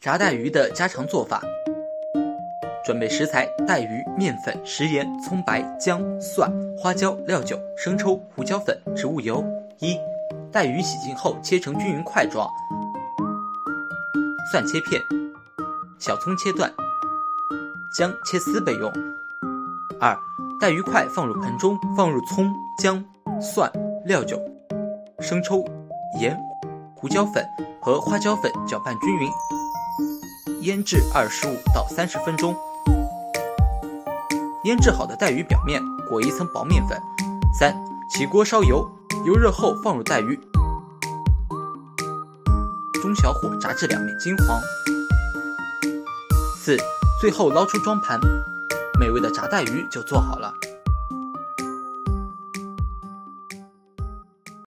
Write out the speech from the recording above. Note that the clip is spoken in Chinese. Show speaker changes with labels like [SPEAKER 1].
[SPEAKER 1] 炸带鱼的家常做法。准备食材：带鱼、面粉、食盐、葱白、姜、蒜、花椒、料酒、生抽、胡椒粉、植物油。一、带鱼洗净后切成均匀块状，蒜切片，小葱切段，姜切丝备用。二、带鱼块放入盆中，放入葱、姜、蒜、料酒、生抽、盐、胡椒粉和花椒粉搅拌均匀。腌制二十五到三十分钟。腌制好的带鱼表面裹一层薄面粉。三，起锅烧油，油热后放入带鱼，中小火炸至两面金黄。四，最后捞出装盘，美味的炸带鱼就做好了。